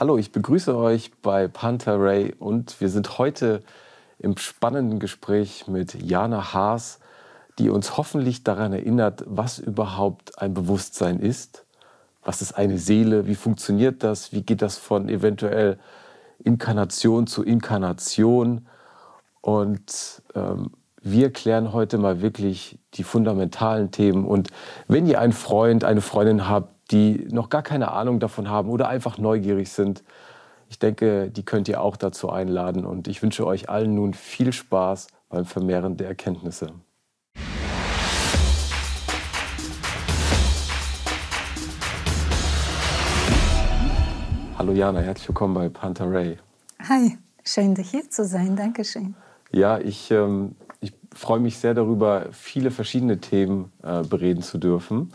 Hallo, ich begrüße euch bei Panther Ray und wir sind heute im spannenden Gespräch mit Jana Haas, die uns hoffentlich daran erinnert, was überhaupt ein Bewusstsein ist. Was ist eine Seele? Wie funktioniert das? Wie geht das von eventuell Inkarnation zu Inkarnation? Und ähm, wir klären heute mal wirklich die fundamentalen Themen. Und wenn ihr einen Freund, eine Freundin habt, die noch gar keine Ahnung davon haben oder einfach neugierig sind. Ich denke, die könnt ihr auch dazu einladen und ich wünsche euch allen nun viel Spaß beim Vermehren der Erkenntnisse. Hallo Jana, herzlich willkommen bei Panther Ray. Hi, schön hier zu sein, Dankeschön. Ja, ich, ähm, ich freue mich sehr darüber, viele verschiedene Themen äh, bereden zu dürfen.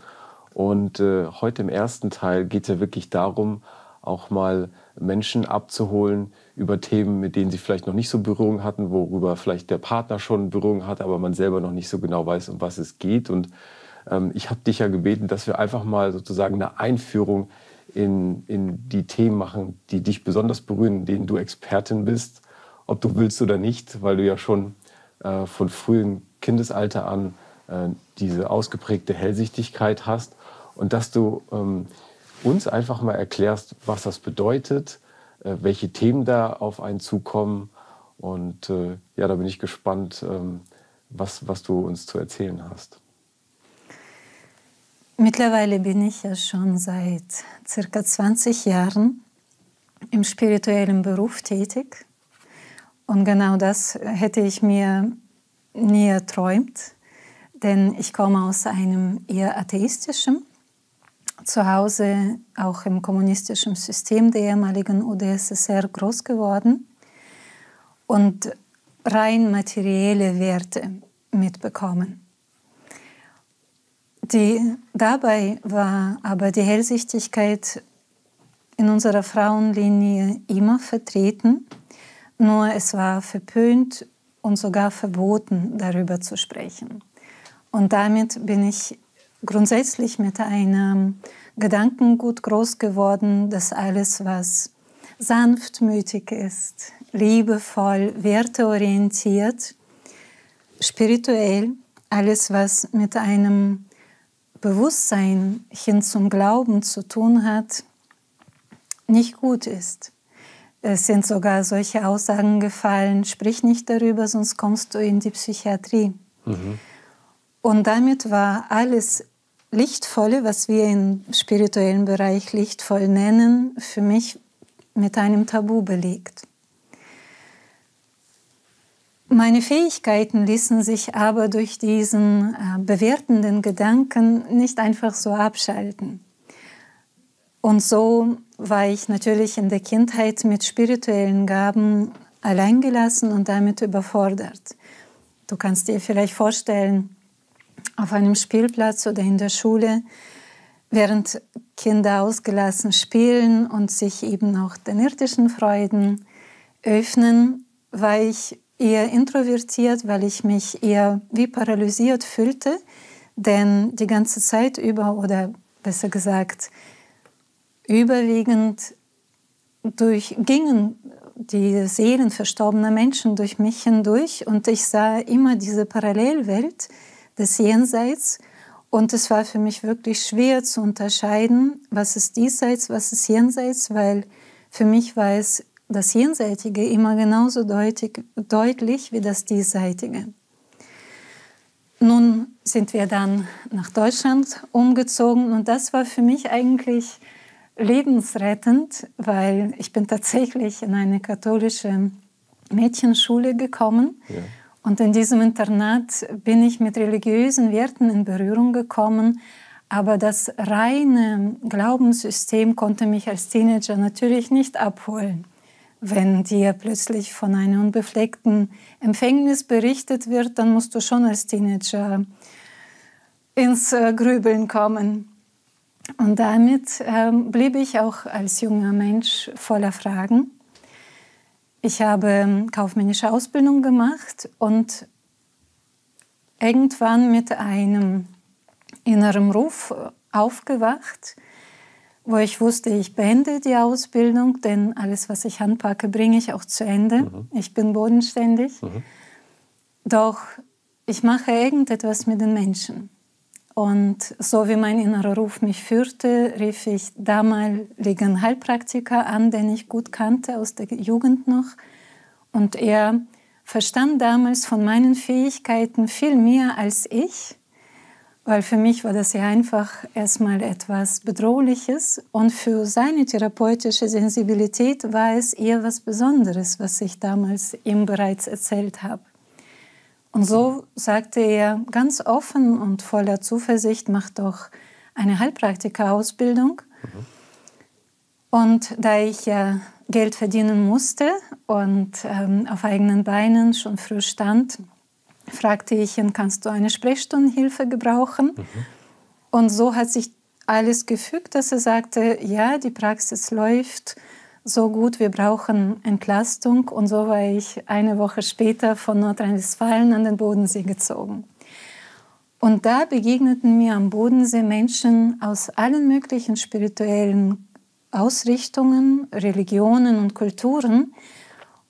Und äh, heute im ersten Teil geht es ja wirklich darum, auch mal Menschen abzuholen über Themen, mit denen sie vielleicht noch nicht so Berührung hatten, worüber vielleicht der Partner schon Berührung hat, aber man selber noch nicht so genau weiß, um was es geht. Und ähm, ich habe dich ja gebeten, dass wir einfach mal sozusagen eine Einführung in, in die Themen machen, die dich besonders berühren, in denen du Expertin bist, ob du willst oder nicht, weil du ja schon äh, von frühem Kindesalter an äh, diese ausgeprägte Hellsichtigkeit hast und dass du ähm, uns einfach mal erklärst, was das bedeutet, äh, welche Themen da auf einen zukommen. Und äh, ja, da bin ich gespannt, ähm, was, was du uns zu erzählen hast. Mittlerweile bin ich ja schon seit circa 20 Jahren im spirituellen Beruf tätig. Und genau das hätte ich mir nie erträumt, denn ich komme aus einem eher atheistischen zu Hause auch im kommunistischen System der ehemaligen UdSSR groß geworden und rein materielle Werte mitbekommen. Die, dabei war aber die Hellsichtigkeit in unserer Frauenlinie immer vertreten, nur es war verpönt und sogar verboten, darüber zu sprechen. Und damit bin ich grundsätzlich mit einem Gedankengut groß geworden, dass alles, was sanftmütig ist, liebevoll, werteorientiert, spirituell, alles, was mit einem Bewusstsein hin zum Glauben zu tun hat, nicht gut ist. Es sind sogar solche Aussagen gefallen, sprich nicht darüber, sonst kommst du in die Psychiatrie. Mhm. Und damit war alles Lichtvolle, was wir im spirituellen Bereich lichtvoll nennen, für mich mit einem Tabu belegt. Meine Fähigkeiten ließen sich aber durch diesen äh, bewertenden Gedanken nicht einfach so abschalten. Und so war ich natürlich in der Kindheit mit spirituellen Gaben alleingelassen und damit überfordert. Du kannst dir vielleicht vorstellen, auf einem Spielplatz oder in der Schule, während Kinder ausgelassen spielen und sich eben auch den irdischen Freuden öffnen, war ich eher introvertiert, weil ich mich eher wie paralysiert fühlte, denn die ganze Zeit über oder besser gesagt überwiegend durch, gingen die Seelen verstorbener Menschen durch mich hindurch und ich sah immer diese Parallelwelt, des Jenseits. Und es war für mich wirklich schwer zu unterscheiden, was ist diesseits, was ist jenseits, weil für mich war es das Jenseitige immer genauso deutlich, deutlich wie das Diesseitige. Nun sind wir dann nach Deutschland umgezogen und das war für mich eigentlich lebensrettend, weil ich bin tatsächlich in eine katholische Mädchenschule gekommen. Ja. Und in diesem Internat bin ich mit religiösen Werten in Berührung gekommen. Aber das reine Glaubenssystem konnte mich als Teenager natürlich nicht abholen. Wenn dir plötzlich von einem unbefleckten Empfängnis berichtet wird, dann musst du schon als Teenager ins äh, Grübeln kommen. Und damit ähm, blieb ich auch als junger Mensch voller Fragen. Ich habe kaufmännische Ausbildung gemacht und irgendwann mit einem inneren Ruf aufgewacht, wo ich wusste, ich beende die Ausbildung, denn alles, was ich anpacke, bringe ich auch zu Ende. Mhm. Ich bin bodenständig. Mhm. Doch ich mache irgendetwas mit den Menschen. Und so wie mein innerer Ruf mich führte, rief ich damaligen Heilpraktiker an, den ich gut kannte aus der Jugend noch. Und er verstand damals von meinen Fähigkeiten viel mehr als ich, weil für mich war das ja einfach erstmal etwas Bedrohliches und für seine therapeutische Sensibilität war es eher was Besonderes, was ich damals ihm bereits erzählt habe. Und so sagte er ganz offen und voller Zuversicht, mach doch eine Heilpraktika-Ausbildung. Mhm. Und da ich ja Geld verdienen musste und ähm, auf eigenen Beinen schon früh stand, fragte ich ihn, kannst du eine Sprechstundenhilfe gebrauchen? Mhm. Und so hat sich alles gefügt, dass er sagte, ja, die Praxis läuft so gut, wir brauchen Entlastung. Und so war ich eine Woche später von Nordrhein-Westfalen an den Bodensee gezogen. Und da begegneten mir am Bodensee Menschen aus allen möglichen spirituellen Ausrichtungen, Religionen und Kulturen.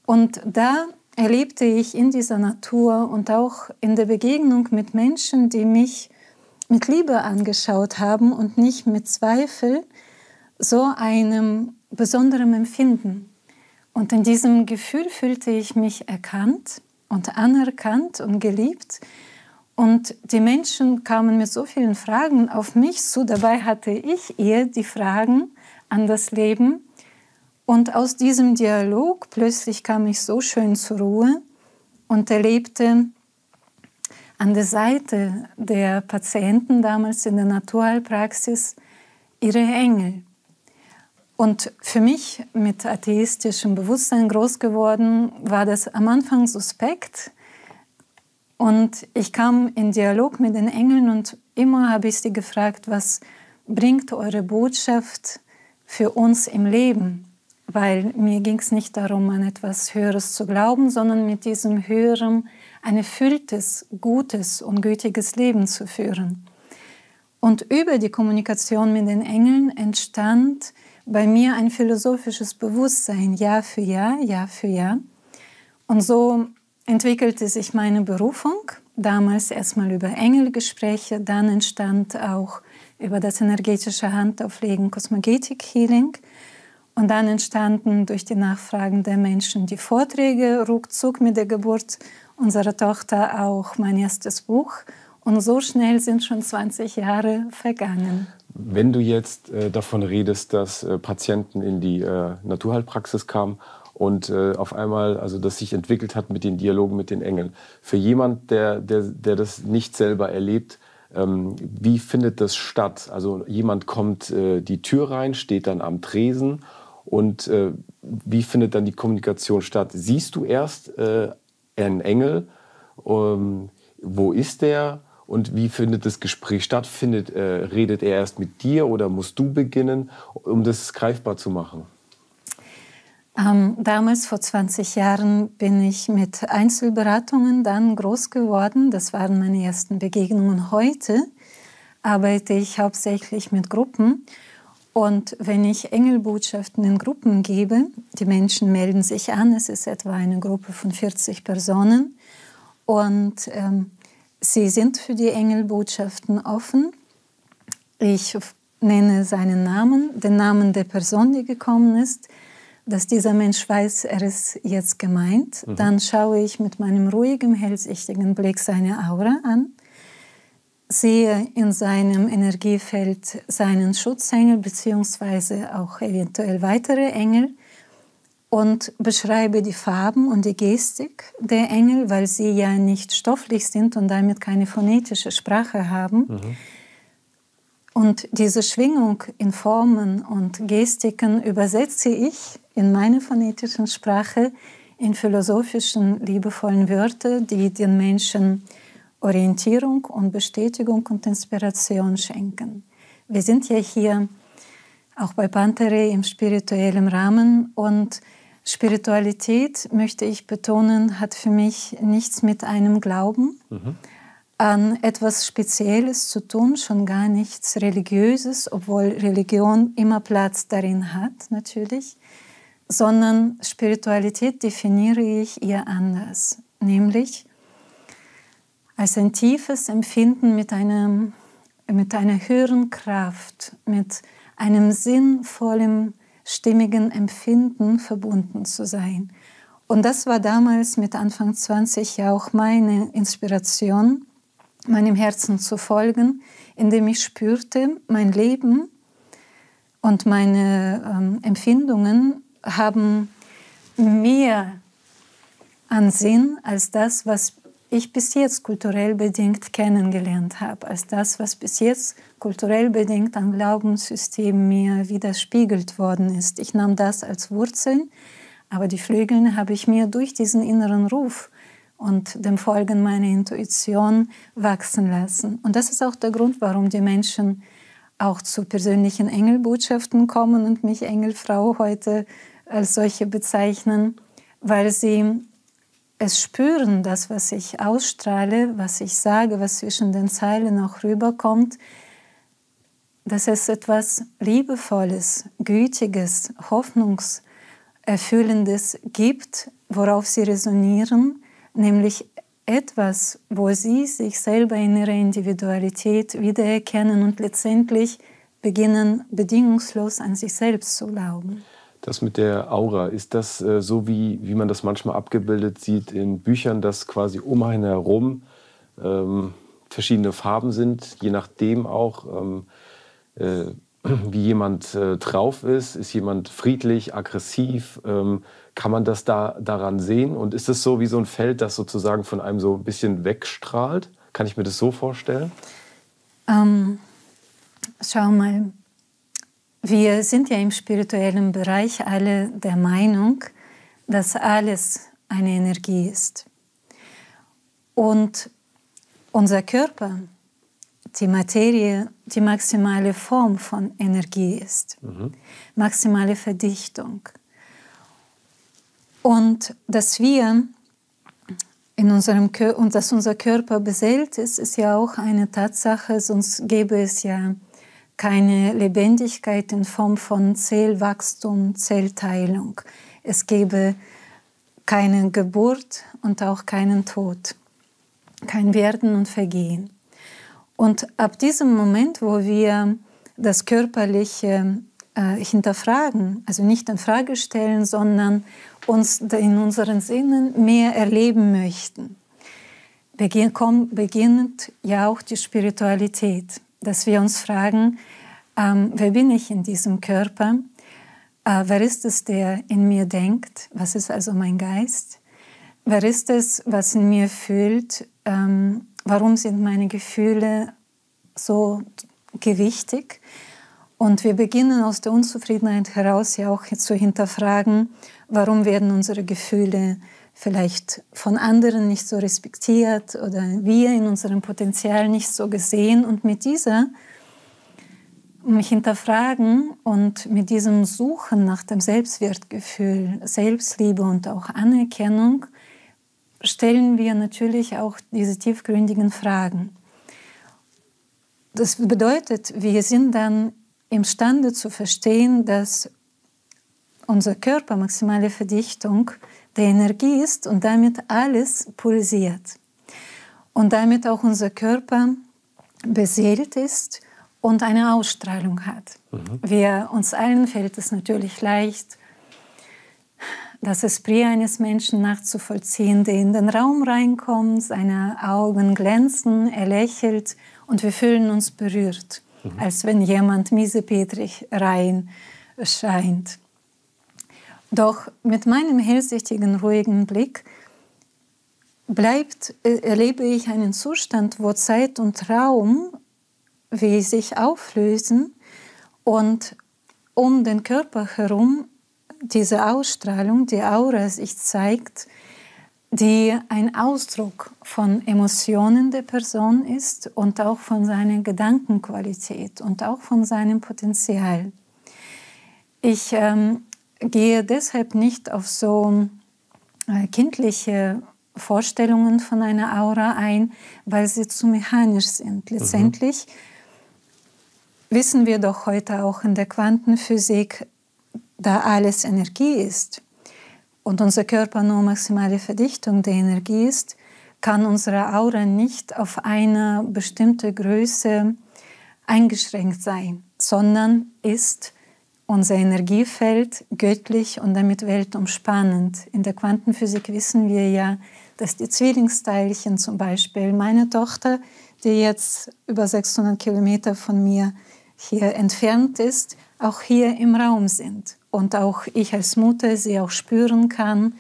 Und da erlebte ich in dieser Natur und auch in der Begegnung mit Menschen, die mich mit Liebe angeschaut haben und nicht mit Zweifel, so einem besonderem Empfinden. Und in diesem Gefühl fühlte ich mich erkannt und anerkannt und geliebt. Und die Menschen kamen mit so vielen Fragen auf mich zu. Dabei hatte ich eher die Fragen an das Leben. Und aus diesem Dialog plötzlich kam ich so schön zur Ruhe und erlebte an der Seite der Patienten damals in der Naturheilpraxis ihre Engel. Und für mich mit atheistischem Bewusstsein groß geworden, war das am Anfang suspekt. Und ich kam in Dialog mit den Engeln und immer habe ich sie gefragt, was bringt eure Botschaft für uns im Leben? Weil mir ging es nicht darum, an etwas Höheres zu glauben, sondern mit diesem Höheren ein erfülltes, gutes und gütiges Leben zu führen. Und über die Kommunikation mit den Engeln entstand bei mir ein philosophisches Bewusstsein, Jahr für Jahr, Jahr für Jahr. Und so entwickelte sich meine Berufung, damals erstmal über Engelgespräche, dann entstand auch über das energetische Handauflegen Kosmogetik Healing. Und dann entstanden durch die Nachfragen der Menschen die Vorträge, ruckzuck mit der Geburt unserer Tochter auch mein erstes Buch. Und so schnell sind schon 20 Jahre vergangen. Wenn du jetzt äh, davon redest, dass äh, Patienten in die äh, Naturheilpraxis kamen und äh, auf einmal, also das sich entwickelt hat mit den Dialogen mit den Engeln, für jemand, der, der, der das nicht selber erlebt, ähm, wie findet das statt? Also jemand kommt äh, die Tür rein, steht dann am Tresen und äh, wie findet dann die Kommunikation statt? Siehst du erst einen Engel? Ähm, wo ist der? Und wie findet das Gespräch statt? Findet, äh, redet er erst mit dir oder musst du beginnen, um das greifbar zu machen? Ähm, damals, vor 20 Jahren, bin ich mit Einzelberatungen dann groß geworden. Das waren meine ersten Begegnungen. Heute arbeite ich hauptsächlich mit Gruppen. Und wenn ich Engelbotschaften in Gruppen gebe, die Menschen melden sich an, es ist etwa eine Gruppe von 40 Personen. Und ähm, Sie sind für die Engelbotschaften offen. Ich nenne seinen Namen, den Namen der Person, die gekommen ist, dass dieser Mensch weiß, er ist jetzt gemeint. Mhm. Dann schaue ich mit meinem ruhigen, hellsichtigen Blick seine Aura an, sehe in seinem Energiefeld seinen Schutzengel beziehungsweise auch eventuell weitere Engel und beschreibe die Farben und die Gestik der Engel, weil sie ja nicht stofflich sind und damit keine phonetische Sprache haben. Mhm. Und diese Schwingung in Formen und Gestiken übersetze ich in meine phonetischen Sprache in philosophischen, liebevollen Wörter, die den Menschen Orientierung und Bestätigung und Inspiration schenken. Wir sind ja hier auch bei Pantere im spirituellen Rahmen und Spiritualität, möchte ich betonen, hat für mich nichts mit einem Glauben, mhm. an etwas Spezielles zu tun, schon gar nichts Religiöses, obwohl Religion immer Platz darin hat, natürlich, sondern Spiritualität definiere ich eher anders, nämlich als ein tiefes Empfinden mit, einem, mit einer höheren Kraft, mit einem sinnvollen, stimmigen Empfinden verbunden zu sein. Und das war damals mit Anfang 20 ja auch meine Inspiration, meinem Herzen zu folgen, indem ich spürte, mein Leben und meine ähm, Empfindungen haben mehr an Sinn als das, was ich bis jetzt kulturell bedingt kennengelernt habe, als das, was bis jetzt kulturell bedingt an Glaubenssystemen mir widerspiegelt worden ist. Ich nahm das als Wurzeln, aber die Flügel habe ich mir durch diesen inneren Ruf und dem Folgen meiner Intuition wachsen lassen. Und das ist auch der Grund, warum die Menschen auch zu persönlichen Engelbotschaften kommen und mich Engelfrau heute als solche bezeichnen, weil sie es spüren, das, was ich ausstrahle, was ich sage, was zwischen den Zeilen auch rüberkommt, dass es etwas Liebevolles, Gütiges, Hoffnungserfüllendes gibt, worauf sie resonieren nämlich etwas, wo sie sich selber in ihrer Individualität wiedererkennen und letztendlich beginnen, bedingungslos an sich selbst zu glauben. Das mit der Aura, ist das äh, so, wie, wie man das manchmal abgebildet sieht in Büchern, dass quasi um einen herum ähm, verschiedene Farben sind, je nachdem auch, ähm, äh, wie jemand äh, drauf ist. Ist jemand friedlich, aggressiv? Ähm, kann man das da daran sehen? Und ist es so wie so ein Feld, das sozusagen von einem so ein bisschen wegstrahlt? Kann ich mir das so vorstellen? Ähm, schau mal, wir sind ja im spirituellen Bereich alle der Meinung, dass alles eine Energie ist. Und unser Körper die Materie die maximale Form von Energie ist, mhm. maximale Verdichtung. Und dass wir in unserem und dass unser Körper beseelt ist, ist ja auch eine Tatsache, sonst gäbe es ja keine Lebendigkeit in Form von Zellwachstum, Zellteilung. Es gäbe keine Geburt und auch keinen Tod, kein Werden und Vergehen. Und ab diesem Moment, wo wir das Körperliche äh, hinterfragen, also nicht in Frage stellen, sondern uns in unseren Sinnen mehr erleben möchten, beginnt ja auch die Spiritualität, dass wir uns fragen, ähm, wer bin ich in diesem Körper? Äh, wer ist es, der in mir denkt? Was ist also mein Geist? Wer ist es, was in mir fühlt? Ähm, warum sind meine Gefühle so gewichtig? Und wir beginnen aus der Unzufriedenheit heraus ja auch zu hinterfragen, warum werden unsere Gefühle vielleicht von anderen nicht so respektiert oder wir in unserem Potenzial nicht so gesehen. Und mit dieser mich hinterfragen und mit diesem Suchen nach dem Selbstwertgefühl, Selbstliebe und auch Anerkennung stellen wir natürlich auch diese tiefgründigen Fragen. Das bedeutet, wir sind dann imstande zu verstehen, dass unser Körper maximale Verdichtung der Energie ist und damit alles pulsiert. Und damit auch unser Körper beseelt ist und eine Ausstrahlung hat. Mhm. Wir, uns allen fällt es natürlich leicht, das Esprit eines Menschen nachzuvollziehen, der in den Raum reinkommt, seine Augen glänzen, er lächelt und wir fühlen uns berührt, mhm. als wenn jemand miesepetrig rein scheint. Doch mit meinem hellsichtigen, ruhigen Blick bleibt, äh, erlebe ich einen Zustand, wo Zeit und Raum wie sich auflösen und um den Körper herum diese Ausstrahlung, die Aura sich zeigt, die ein Ausdruck von Emotionen der Person ist und auch von seiner Gedankenqualität und auch von seinem Potenzial. Ich ähm, gehe deshalb nicht auf so äh, kindliche Vorstellungen von einer Aura ein, weil sie zu mechanisch sind. Mhm. Letztendlich mhm. wissen wir doch heute auch in der Quantenphysik, da alles Energie ist und unser Körper nur maximale Verdichtung der Energie ist, kann unsere Aura nicht auf eine bestimmte Größe eingeschränkt sein, sondern ist unser Energiefeld göttlich und damit weltumspannend. In der Quantenphysik wissen wir ja, dass die Zwillingsteilchen zum Beispiel, meine Tochter, die jetzt über 600 Kilometer von mir hier entfernt ist, auch hier im Raum sind. Und auch ich als Mutter sie auch spüren kann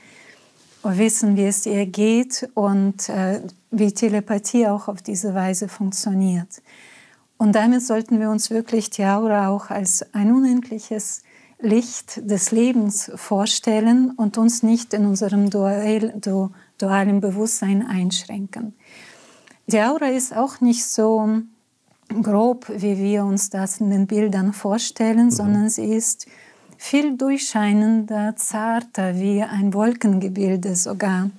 und wissen, wie es ihr geht und äh, wie Telepathie auch auf diese Weise funktioniert. Und damit sollten wir uns wirklich die Aura auch als ein unendliches Licht des Lebens vorstellen und uns nicht in unserem dual, du, dualen Bewusstsein einschränken. Die Aura ist auch nicht so grob, wie wir uns das in den Bildern vorstellen, mhm. sondern sie ist viel durchscheinender, zarter, wie ein Wolkengebilde sogar.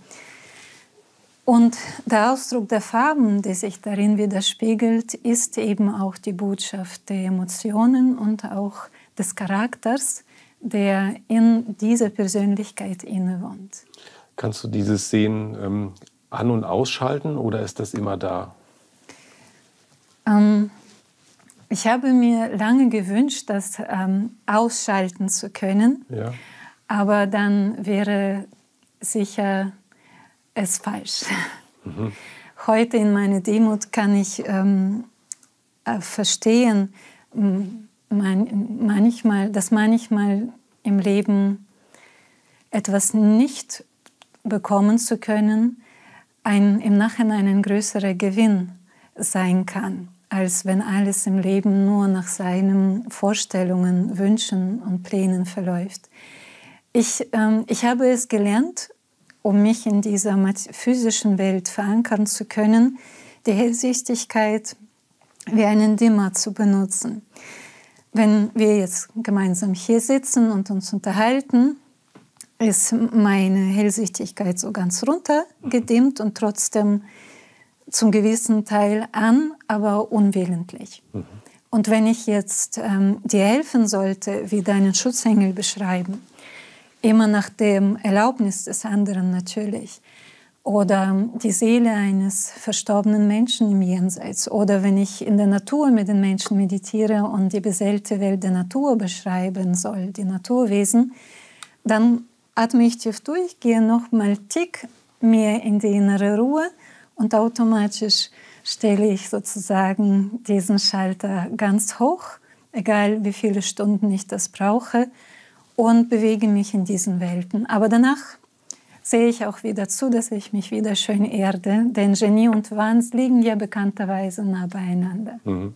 Und der Ausdruck der Farben, der sich darin widerspiegelt, ist eben auch die Botschaft der Emotionen und auch des Charakters, der in dieser Persönlichkeit innewohnt. Kannst du dieses Sehen ähm, an- und ausschalten oder ist das immer da? Ähm, ich habe mir lange gewünscht, das ähm, ausschalten zu können, ja. aber dann wäre sicher es falsch. Mhm. Heute in meiner Demut kann ich ähm, äh, verstehen, man, manchmal, dass manchmal im Leben etwas nicht bekommen zu können, ein, im Nachhinein ein größerer Gewinn sein kann, als wenn alles im Leben nur nach seinen Vorstellungen, Wünschen und Plänen verläuft. Ich, ähm, ich habe es gelernt, um mich in dieser physischen Welt verankern zu können, die Hellsichtigkeit wie einen Dimmer zu benutzen. Wenn wir jetzt gemeinsam hier sitzen und uns unterhalten, ist meine Hellsichtigkeit so ganz runtergedimmt und trotzdem zum gewissen Teil an, aber unwillentlich. Mhm. Und wenn ich jetzt ähm, dir helfen sollte, wie deinen Schutzengel beschreiben, immer nach dem Erlaubnis des anderen natürlich. Oder die Seele eines verstorbenen Menschen im Jenseits. Oder wenn ich in der Natur mit den Menschen meditiere und die beseelte Welt der Natur beschreiben soll, die Naturwesen, dann atme ich tief durch, gehe noch mal Tick mehr in die innere Ruhe und automatisch stelle ich sozusagen diesen Schalter ganz hoch, egal wie viele Stunden ich das brauche und bewege mich in diesen Welten. Aber danach sehe ich auch wieder zu, dass ich mich wieder schön erde, denn Genie und Wahns liegen ja bekannterweise nah beieinander. Mhm.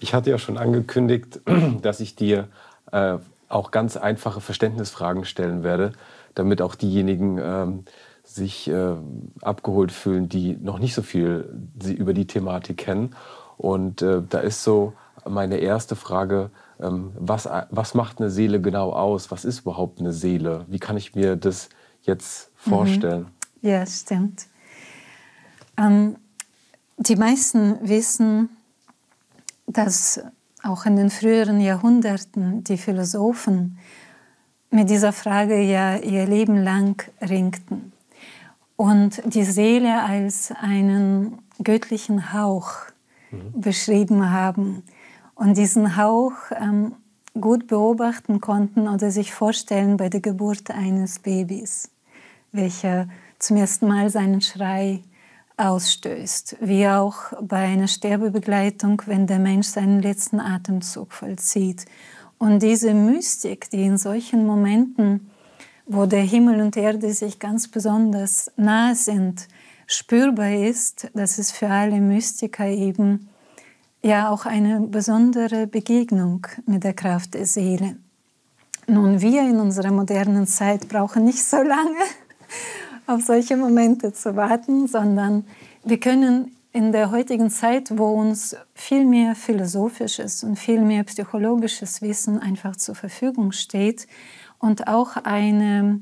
Ich hatte ja schon angekündigt, dass ich dir äh, auch ganz einfache Verständnisfragen stellen werde, damit auch diejenigen ähm, sich äh, abgeholt fühlen, die noch nicht so viel über die Thematik kennen. Und äh, da ist so meine erste Frage, was, was macht eine Seele genau aus? Was ist überhaupt eine Seele? Wie kann ich mir das jetzt vorstellen? Mhm. Ja, stimmt. Ähm, die meisten wissen, dass auch in den früheren Jahrhunderten die Philosophen mit dieser Frage ja ihr Leben lang ringten und die Seele als einen göttlichen Hauch mhm. beschrieben haben und diesen Hauch ähm, gut beobachten konnten oder sich vorstellen bei der Geburt eines Babys, welcher zum ersten Mal seinen Schrei ausstößt, wie auch bei einer Sterbebegleitung, wenn der Mensch seinen letzten Atemzug vollzieht. Und diese Mystik, die in solchen Momenten, wo der Himmel und Erde sich ganz besonders nahe sind, spürbar ist, das ist für alle Mystiker eben ja auch eine besondere Begegnung mit der Kraft der Seele. Nun, wir in unserer modernen Zeit brauchen nicht so lange auf solche Momente zu warten, sondern wir können in der heutigen Zeit, wo uns viel mehr philosophisches und viel mehr psychologisches Wissen einfach zur Verfügung steht und auch eine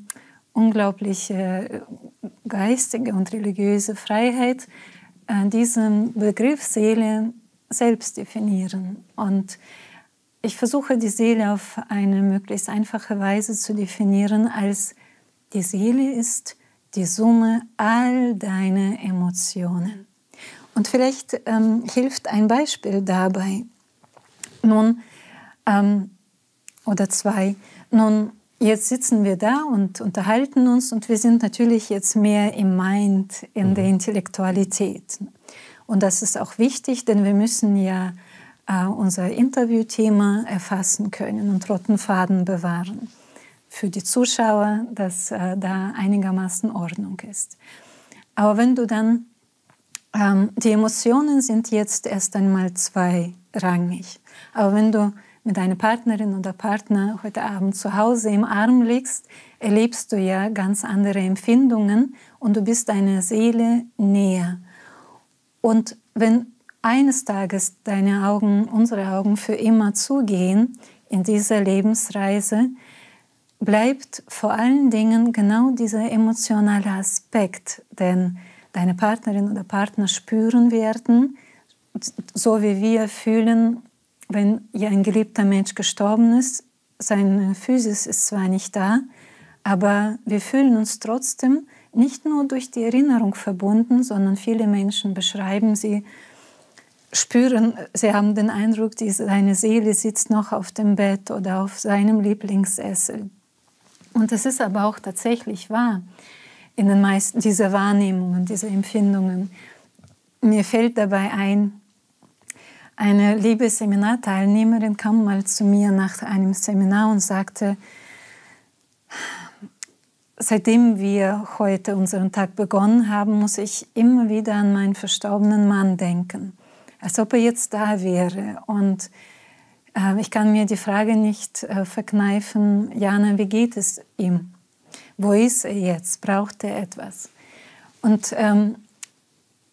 unglaubliche geistige und religiöse Freiheit äh, diesen Begriff Seele selbst definieren. Und ich versuche die Seele auf eine möglichst einfache Weise zu definieren, als die Seele ist die Summe all deiner Emotionen. Und vielleicht ähm, hilft ein Beispiel dabei. Nun, ähm, oder zwei. Nun, jetzt sitzen wir da und unterhalten uns und wir sind natürlich jetzt mehr im Mind, in mhm. der Intellektualität. Und das ist auch wichtig, denn wir müssen ja äh, unser Interviewthema erfassen können und roten Faden bewahren. Für die Zuschauer, dass äh, da einigermaßen Ordnung ist. Aber wenn du dann, ähm, die Emotionen sind jetzt erst einmal zweirangig. Aber wenn du mit deiner Partnerin oder Partner heute Abend zu Hause im Arm liegst, erlebst du ja ganz andere Empfindungen und du bist deiner Seele näher. Und wenn eines Tages deine Augen, unsere Augen für immer zugehen in dieser Lebensreise, bleibt vor allen Dingen genau dieser emotionale Aspekt, den deine Partnerin oder Partner spüren werden, so wie wir fühlen, wenn ein geliebter Mensch gestorben ist, seine Physis ist zwar nicht da, aber wir fühlen uns trotzdem nicht nur durch die Erinnerung verbunden, sondern viele Menschen beschreiben sie, spüren, sie haben den Eindruck, die, seine Seele sitzt noch auf dem Bett oder auf seinem Lieblingssessel. Und das ist aber auch tatsächlich wahr in den meisten dieser Wahrnehmungen, dieser Empfindungen. Mir fällt dabei ein, eine liebe Seminarteilnehmerin kam mal zu mir nach einem Seminar und sagte, seitdem wir heute unseren Tag begonnen haben, muss ich immer wieder an meinen verstorbenen Mann denken, als ob er jetzt da wäre. Und äh, ich kann mir die Frage nicht äh, verkneifen, Jana, wie geht es ihm? Wo ist er jetzt? Braucht er etwas? Und ähm,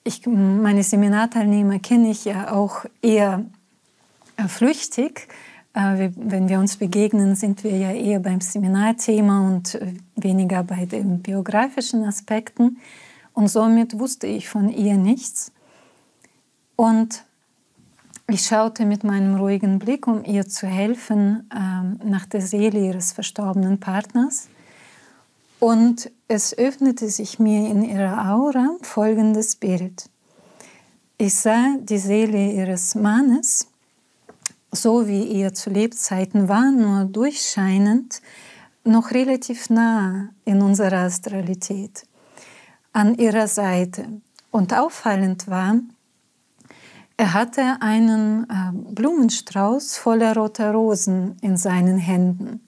ich, meine Seminarteilnehmer kenne ich ja auch eher äh, flüchtig. Äh, wenn wir uns begegnen, sind wir ja eher beim Seminarthema und weniger bei den biografischen Aspekten. Und somit wusste ich von ihr nichts. Und ich schaute mit meinem ruhigen Blick, um ihr zu helfen, ähm, nach der Seele ihres verstorbenen Partners. Und es öffnete sich mir in ihrer Aura folgendes Bild. Ich sah die Seele ihres Mannes, so wie er zu Lebzeiten war, nur durchscheinend, noch relativ nah in unserer Astralität, an ihrer Seite. Und auffallend war, er hatte einen äh, Blumenstrauß voller roter Rosen in seinen Händen.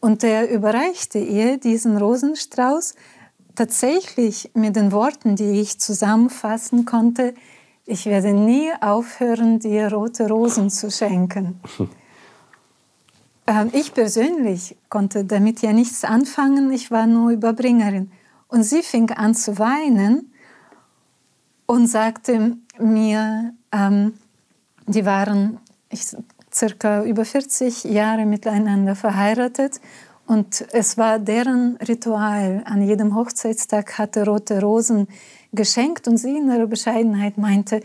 Und er überreichte ihr diesen Rosenstrauß tatsächlich mit den Worten, die ich zusammenfassen konnte, ich werde nie aufhören, dir rote Rosen zu schenken. Ähm, ich persönlich konnte damit ja nichts anfangen, ich war nur Überbringerin. Und sie fing an zu weinen und sagte mir, ähm, die waren, ich circa über 40 Jahre miteinander verheiratet und es war deren Ritual. An jedem Hochzeitstag hatte rote Rosen geschenkt und sie in ihrer Bescheidenheit meinte,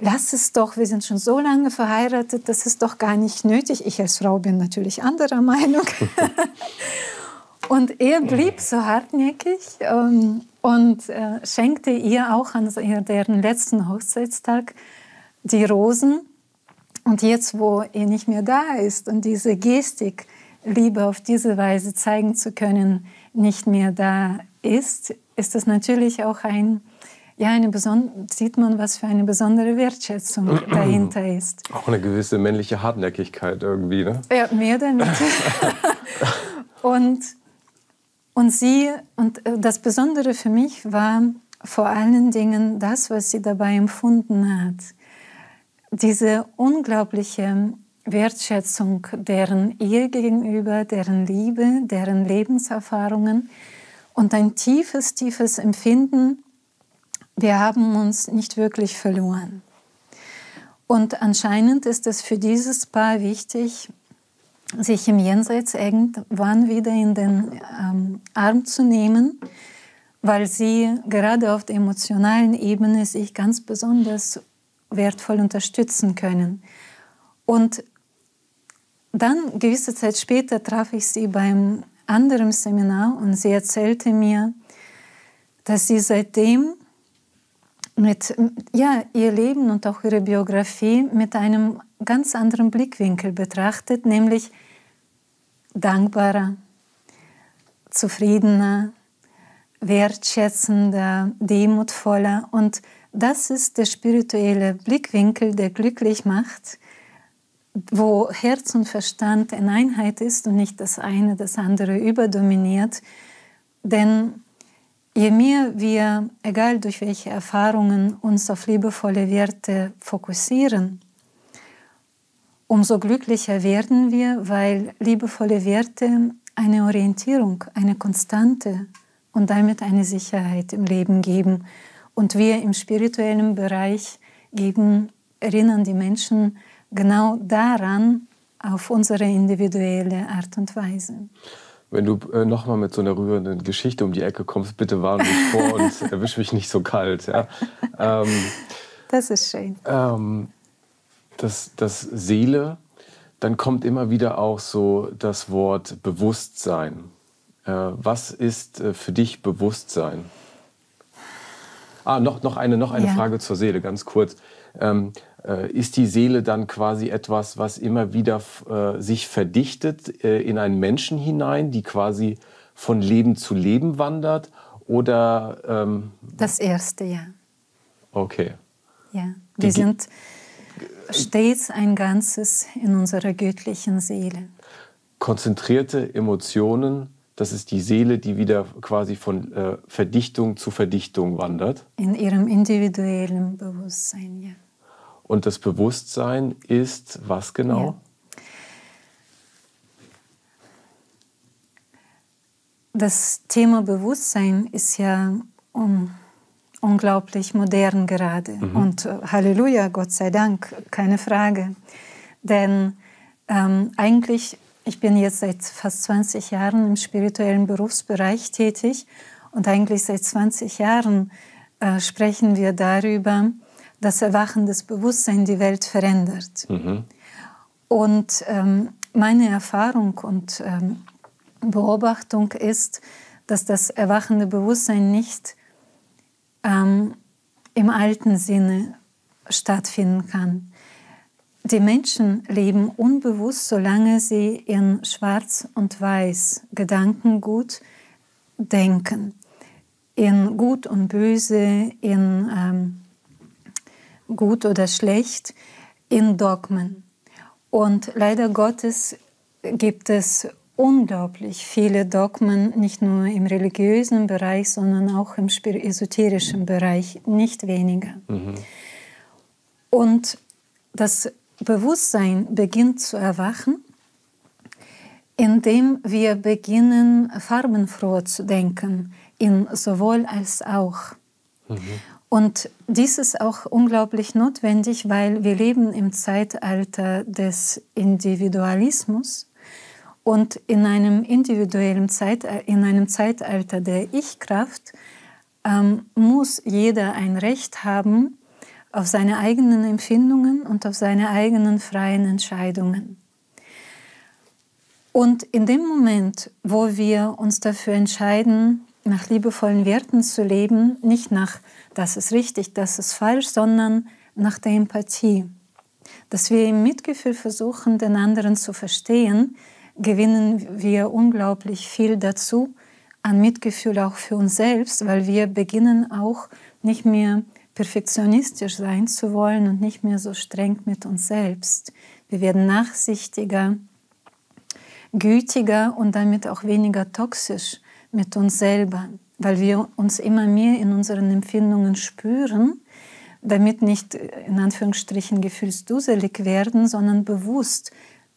lass es doch, wir sind schon so lange verheiratet, das ist doch gar nicht nötig. Ich als Frau bin natürlich anderer Meinung. und er blieb so hartnäckig ähm, und äh, schenkte ihr auch an deren letzten Hochzeitstag die Rosen und jetzt, wo er nicht mehr da ist und diese Gestik, Liebe auf diese Weise zeigen zu können, nicht mehr da ist, ist das natürlich auch ein, ja, eine sieht man, was für eine besondere Wertschätzung dahinter ist. Auch eine gewisse männliche Hartnäckigkeit irgendwie, ne? Ja, mehr damit. und, und sie, und äh, das Besondere für mich war vor allen Dingen das, was sie dabei empfunden hat diese unglaubliche Wertschätzung deren ihr gegenüber, deren Liebe, deren Lebenserfahrungen und ein tiefes, tiefes Empfinden, wir haben uns nicht wirklich verloren. Und anscheinend ist es für dieses Paar wichtig, sich im Jenseits irgendwann wieder in den ähm, Arm zu nehmen weil sie gerade auf der emotionalen Ebene sich ganz besonders wertvoll unterstützen können. Und dann, gewisse Zeit später, traf ich sie beim anderen Seminar und sie erzählte mir, dass sie seitdem mit ja, ihr Leben und auch ihre Biografie mit einem ganz anderen Blickwinkel betrachtet, nämlich dankbarer, zufriedener, wertschätzender, demutvoller. Und das ist der spirituelle Blickwinkel, der glücklich macht, wo Herz und Verstand in Einheit ist und nicht das eine das andere überdominiert. Denn je mehr wir, egal durch welche Erfahrungen, uns auf liebevolle Werte fokussieren, umso glücklicher werden wir, weil liebevolle Werte eine Orientierung, eine Konstante und damit eine Sicherheit im Leben geben. Und wir im spirituellen Bereich geben, erinnern die Menschen genau daran, auf unsere individuelle Art und Weise. Wenn du äh, nochmal mit so einer rührenden Geschichte um die Ecke kommst, bitte warne mich vor und erwisch mich nicht so kalt. Ja? Ähm, das ist schön. Ähm, das, das Seele, dann kommt immer wieder auch so das Wort Bewusstsein. Äh, was ist äh, für dich Bewusstsein? Ah, noch, noch eine, noch eine ja. Frage zur Seele, ganz kurz. Ähm, äh, ist die Seele dann quasi etwas, was immer wieder äh, sich verdichtet äh, in einen Menschen hinein, die quasi von Leben zu Leben wandert? Oder. Ähm das erste, ja. Okay. Ja, wir die, sind stets ein Ganzes in unserer göttlichen Seele. Konzentrierte Emotionen das ist die Seele, die wieder quasi von äh, Verdichtung zu Verdichtung wandert. In ihrem individuellen Bewusstsein, ja. Und das Bewusstsein ist was genau? Ja. Das Thema Bewusstsein ist ja um, unglaublich modern gerade. Mhm. Und äh, Halleluja, Gott sei Dank, keine Frage. Denn ähm, eigentlich ich bin jetzt seit fast 20 Jahren im spirituellen Berufsbereich tätig und eigentlich seit 20 Jahren äh, sprechen wir darüber, dass erwachendes Bewusstsein die Welt verändert. Mhm. Und ähm, meine Erfahrung und ähm, Beobachtung ist, dass das erwachende Bewusstsein nicht ähm, im alten Sinne stattfinden kann. Die Menschen leben unbewusst, solange sie in Schwarz und Weiß Gedankengut denken, in Gut und Böse, in ähm, Gut oder Schlecht, in Dogmen. Und leider Gottes gibt es unglaublich viele Dogmen, nicht nur im religiösen Bereich, sondern auch im esoterischen Bereich, nicht weniger. Mhm. Und das Bewusstsein beginnt zu erwachen, indem wir beginnen, farbenfroh zu denken, in sowohl als auch. Mhm. Und dies ist auch unglaublich notwendig, weil wir leben im Zeitalter des Individualismus und in einem individuellen Zeit, in einem Zeitalter der Ich-Kraft ähm, muss jeder ein Recht haben, auf seine eigenen Empfindungen und auf seine eigenen freien Entscheidungen. Und in dem Moment, wo wir uns dafür entscheiden, nach liebevollen Werten zu leben, nicht nach das ist richtig, das ist falsch, sondern nach der Empathie, dass wir im Mitgefühl versuchen, den anderen zu verstehen, gewinnen wir unglaublich viel dazu an Mitgefühl auch für uns selbst, weil wir beginnen auch nicht mehr perfektionistisch sein zu wollen und nicht mehr so streng mit uns selbst. Wir werden nachsichtiger, gütiger und damit auch weniger toxisch mit uns selber, weil wir uns immer mehr in unseren Empfindungen spüren, damit nicht in Anführungsstrichen gefühlsduselig werden, sondern bewusst,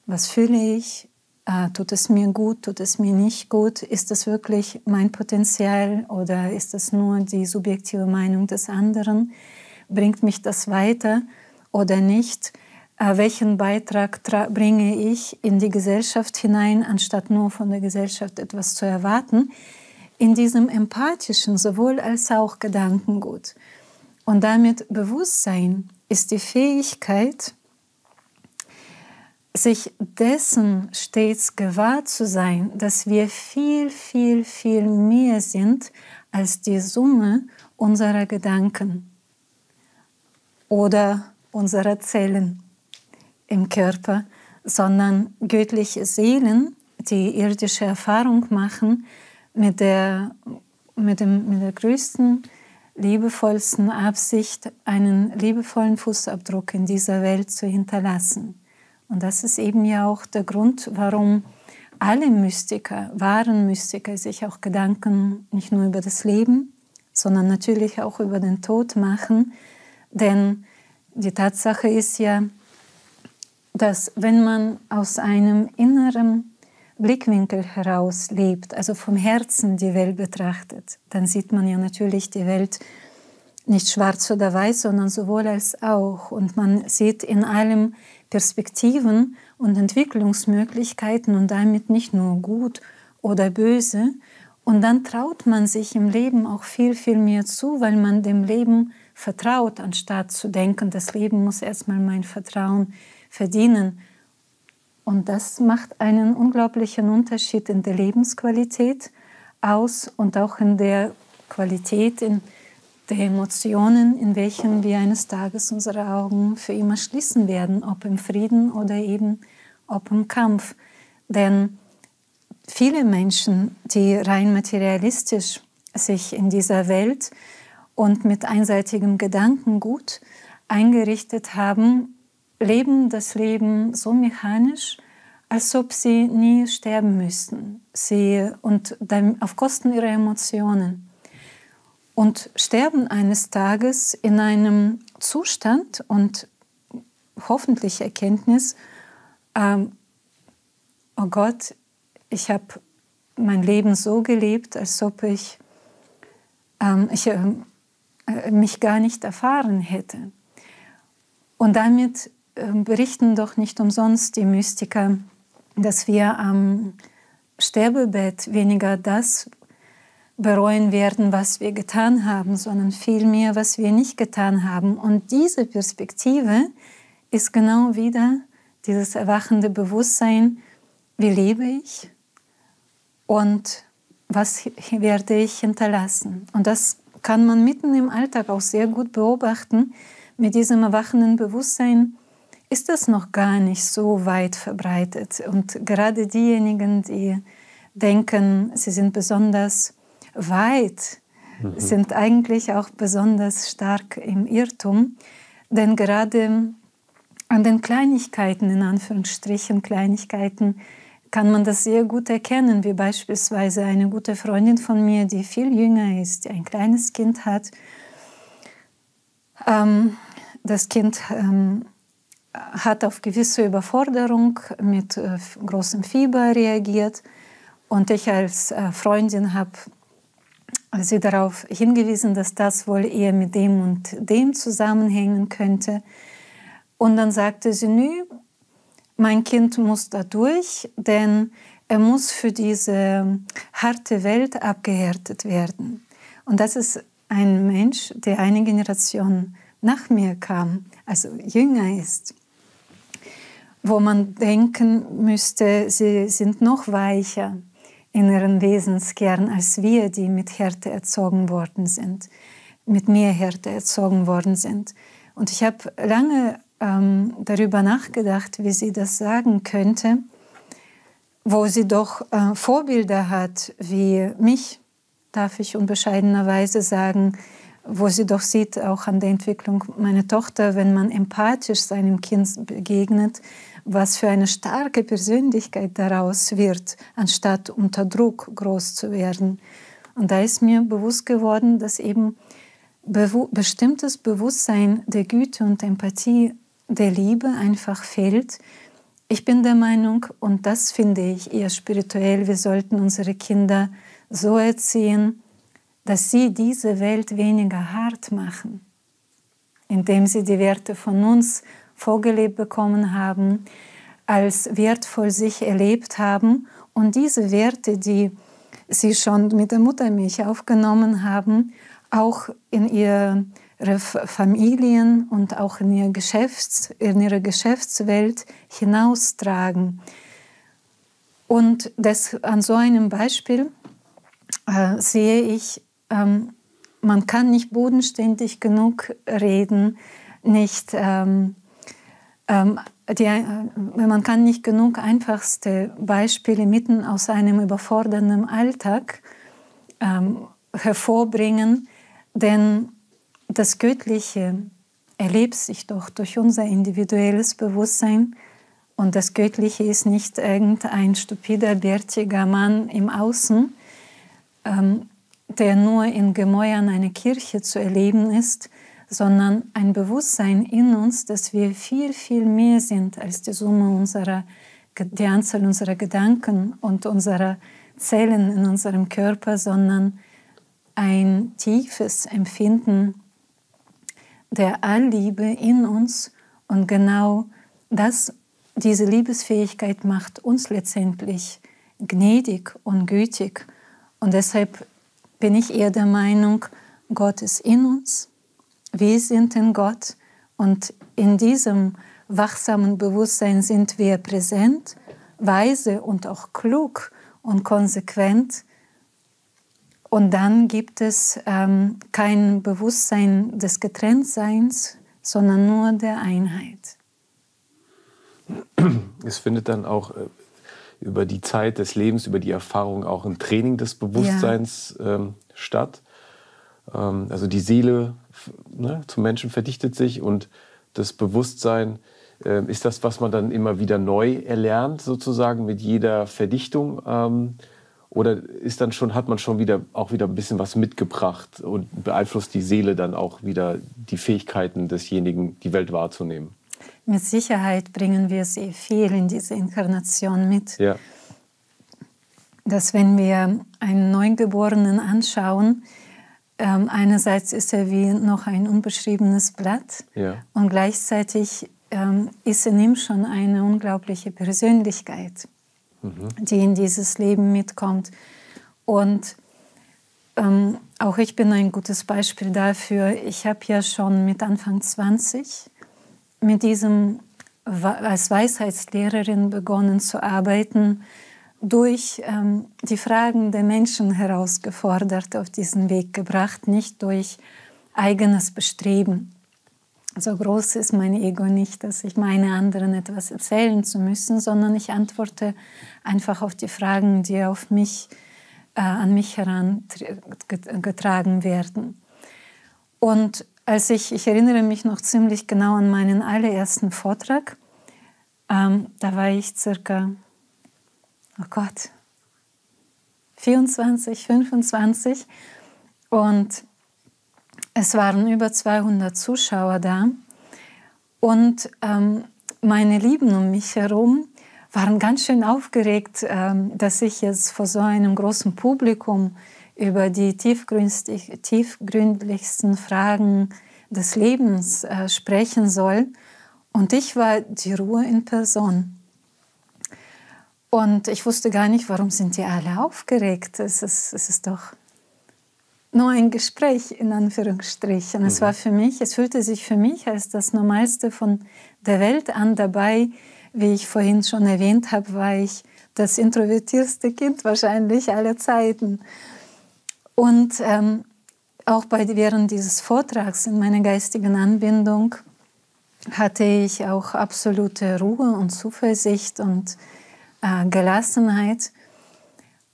was fühle ich, äh, tut es mir gut, tut es mir nicht gut, ist das wirklich mein Potenzial oder ist das nur die subjektive Meinung des anderen, bringt mich das weiter oder nicht, äh, welchen Beitrag bringe ich in die Gesellschaft hinein, anstatt nur von der Gesellschaft etwas zu erwarten. In diesem empathischen sowohl als auch Gedankengut. Und damit Bewusstsein ist die Fähigkeit, sich dessen stets gewahr zu sein, dass wir viel, viel, viel mehr sind als die Summe unserer Gedanken oder unserer Zellen im Körper, sondern göttliche Seelen, die irdische Erfahrung machen, mit der, mit dem, mit der größten, liebevollsten Absicht, einen liebevollen Fußabdruck in dieser Welt zu hinterlassen. Und das ist eben ja auch der Grund, warum alle Mystiker, wahren Mystiker, sich auch Gedanken nicht nur über das Leben, sondern natürlich auch über den Tod machen. Denn die Tatsache ist ja, dass wenn man aus einem inneren Blickwinkel heraus lebt, also vom Herzen die Welt betrachtet, dann sieht man ja natürlich die Welt nicht schwarz oder weiß, sondern sowohl als auch. Und man sieht in allem Perspektiven und Entwicklungsmöglichkeiten und damit nicht nur gut oder böse. Und dann traut man sich im Leben auch viel, viel mehr zu, weil man dem Leben vertraut, anstatt zu denken, das Leben muss erstmal mein Vertrauen verdienen. Und das macht einen unglaublichen Unterschied in der Lebensqualität aus und auch in der Qualität, in der Emotionen, in welchen wir eines Tages unsere Augen für immer schließen werden, ob im Frieden oder eben ob im Kampf. Denn viele Menschen, die rein materialistisch sich in dieser Welt und mit einseitigem Gedankengut eingerichtet haben, leben das Leben so mechanisch, als ob sie nie sterben müssten. Sie und auf Kosten ihrer Emotionen und sterben eines Tages in einem Zustand und hoffentlich Erkenntnis, ähm, oh Gott, ich habe mein Leben so gelebt, als ob ich, ähm, ich äh, mich gar nicht erfahren hätte. Und damit berichten doch nicht umsonst die Mystiker, dass wir am Sterbebett weniger das bereuen werden, was wir getan haben, sondern vielmehr, was wir nicht getan haben. Und diese Perspektive ist genau wieder dieses erwachende Bewusstsein, wie lebe ich und was werde ich hinterlassen. Und das kann man mitten im Alltag auch sehr gut beobachten. Mit diesem erwachenden Bewusstsein ist das noch gar nicht so weit verbreitet. Und gerade diejenigen, die denken, sie sind besonders weit, mhm. sind eigentlich auch besonders stark im Irrtum. Denn gerade an den Kleinigkeiten, in Anführungsstrichen Kleinigkeiten, kann man das sehr gut erkennen, wie beispielsweise eine gute Freundin von mir, die viel jünger ist, die ein kleines Kind hat. Ähm, das Kind ähm, hat auf gewisse Überforderung mit äh, großem Fieber reagiert und ich als äh, Freundin habe sie darauf hingewiesen, dass das wohl eher mit dem und dem zusammenhängen könnte. Und dann sagte sie, nö, mein Kind muss da durch, denn er muss für diese harte Welt abgehärtet werden. Und das ist ein Mensch, der eine Generation nach mir kam, also jünger ist, wo man denken müsste, sie sind noch weicher inneren Wesenskern als wir, die mit Härte erzogen worden sind, mit mehr Härte erzogen worden sind. Und ich habe lange ähm, darüber nachgedacht, wie sie das sagen könnte, wo sie doch äh, Vorbilder hat, wie mich, darf ich unbescheidenerweise sagen, wo sie doch sieht, auch an der Entwicklung meiner Tochter, wenn man empathisch seinem Kind begegnet, was für eine starke Persönlichkeit daraus wird, anstatt unter Druck groß zu werden. Und da ist mir bewusst geworden, dass eben bewu bestimmtes Bewusstsein der Güte und Empathie, der Liebe einfach fehlt. Ich bin der Meinung, und das finde ich eher spirituell, wir sollten unsere Kinder so erziehen, dass sie diese Welt weniger hart machen, indem sie die Werte von uns vorgelebt bekommen haben, als wertvoll sich erlebt haben und diese Werte, die sie schon mit der Muttermilch aufgenommen haben, auch in ihre Familien und auch in, ihr Geschäfts-, in ihre Geschäftswelt hinaustragen. Und das, an so einem Beispiel äh, sehe ich, ähm, man kann nicht bodenständig genug reden, nicht, ähm, ähm, die, äh, man kann nicht genug einfachste Beispiele mitten aus einem überfordernden Alltag ähm, hervorbringen, denn das Göttliche erlebt sich doch durch unser individuelles Bewusstsein und das Göttliche ist nicht irgendein stupider, bärtiger Mann im Außen, ähm, der nur in Gemäuern einer Kirche zu erleben ist, sondern ein Bewusstsein in uns, dass wir viel, viel mehr sind als die Summe unserer, die Anzahl unserer Gedanken und unserer Zellen in unserem Körper, sondern ein tiefes Empfinden der Allliebe in uns und genau das diese Liebesfähigkeit macht uns letztendlich gnädig und gütig. Und deshalb bin ich eher der Meinung, Gott ist in uns, wir sind in Gott und in diesem wachsamen Bewusstsein sind wir präsent, weise und auch klug und konsequent. Und dann gibt es ähm, kein Bewusstsein des Getrenntseins, sondern nur der Einheit. Es findet dann auch äh, über die Zeit des Lebens, über die Erfahrung auch ein Training des Bewusstseins ja. ähm, statt. Ähm, also die Seele ne, zum Menschen verdichtet sich und das Bewusstsein äh, ist das, was man dann immer wieder neu erlernt, sozusagen mit jeder Verdichtung. Ähm, oder ist dann schon, hat man schon wieder auch wieder ein bisschen was mitgebracht und beeinflusst die Seele dann auch wieder die Fähigkeiten desjenigen, die Welt wahrzunehmen? Mit Sicherheit bringen wir sehr viel in diese Inkarnation mit. Ja. Dass wenn wir einen Neugeborenen anschauen, ähm, einerseits ist er wie noch ein unbeschriebenes Blatt ja. und gleichzeitig ähm, ist in ihm schon eine unglaubliche Persönlichkeit, mhm. die in dieses Leben mitkommt. Und ähm, auch ich bin ein gutes Beispiel dafür. Ich habe ja schon mit Anfang 20 mit diesem als Weisheitslehrerin begonnen zu arbeiten, durch ähm, die Fragen der Menschen herausgefordert, auf diesen Weg gebracht, nicht durch eigenes Bestreben. So groß ist mein Ego nicht, dass ich meine, anderen etwas erzählen zu müssen, sondern ich antworte einfach auf die Fragen, die auf mich, äh, an mich herangetragen werden. Und als ich, ich erinnere mich noch ziemlich genau an meinen allerersten Vortrag, ähm, da war ich circa, oh Gott, 24, 25 und es waren über 200 Zuschauer da und ähm, meine Lieben um mich herum waren ganz schön aufgeregt, ähm, dass ich jetzt vor so einem großen Publikum über die tiefgründlichsten Fragen des Lebens äh, sprechen soll. Und ich war die Ruhe in Person. Und ich wusste gar nicht, warum sind die alle aufgeregt. Es ist, es ist doch nur ein Gespräch in Anführungsstrichen. Mhm. Es war für mich, es fühlte sich für mich als das Normalste von der Welt an dabei. Wie ich vorhin schon erwähnt habe, war ich das introvertierste Kind wahrscheinlich aller Zeiten. Und ähm, auch bei, während dieses Vortrags in meiner geistigen Anbindung hatte ich auch absolute Ruhe und Zuversicht und äh, Gelassenheit.